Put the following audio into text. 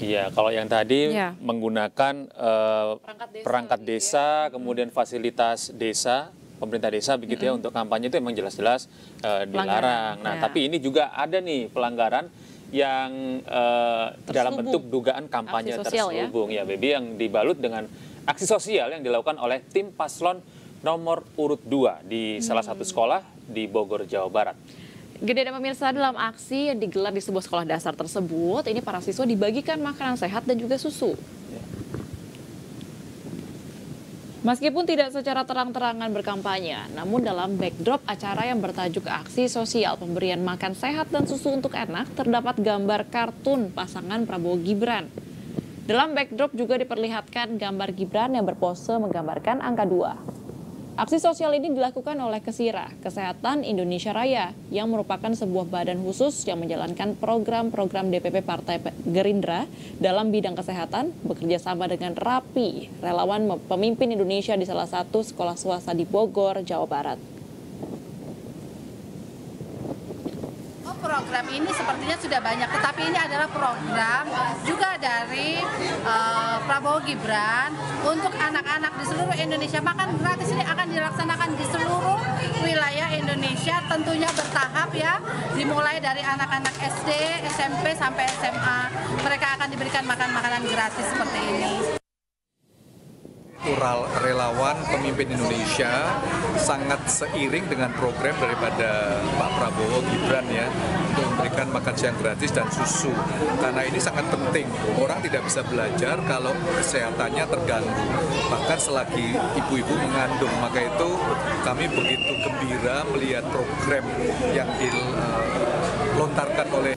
Iya, kalau yang tadi Iya. menggunakan eh, Perangkat desa perangkat gitu ya. desa, kemudian fasilitas desa, pemerintah desa begitu ya untuk kampanye itu emang jelas-jelas eh, dilarang. Nah, ya. tapi ini juga ada nih pelanggaran yang eh, dalam Terselubung. bentuk dugaan kampanye Aksi sosial ya. terselubung ya, Baby yang dibalut dengan aksi sosial yang dilakukan oleh tim paslon nomor urut 2 di salah Hmm. satu sekolah di Bogor, Jawa Barat. Gede dan pemirsa dalam aksi yang digelar di sebuah sekolah dasar tersebut, ini para siswa dibagikan makanan sehat dan juga susu. Meskipun tidak secara terang-terangan berkampanye, namun dalam backdrop acara yang bertajuk aksi sosial pemberian makan sehat dan susu untuk anak, terdapat gambar kartun pasangan Prabowo Gibran. Dalam backdrop juga diperlihatkan gambar Gibran yang berpose menggambarkan angka 2. Aksi sosial ini dilakukan oleh Kesira, Kesehatan Indonesia Raya, yang merupakan sebuah badan khusus yang menjalankan program-program DPP Partai Gerindra dalam bidang kesehatan, bekerja sama dengan RAPI, relawan pemimpin Indonesia di salah satu sekolah swasta di Bogor, Jawa Barat. Oh, program ini sepertinya sudah banyak, tetapi ini adalah program juga Prabowo Gibran untuk anak-anak di seluruh Indonesia. Makan gratis ini akan dilaksanakan di seluruh wilayah Indonesia, tentunya bertahap ya, dimulai dari anak-anak SD, SMP sampai SMA. Mereka akan diberikan makan makanan gratis seperti ini. Relawan pemimpin Indonesia sangat seiring dengan program daripada Pak Prabowo Gibran ya untuk memberikan makan siang gratis dan susu. Karena ini sangat penting. Orang tidak bisa belajar kalau kesehatannya terganggu. Bahkan selagi ibu-ibu mengandung maka itu kami begitu gembira melihat program yang dilontarkan oleh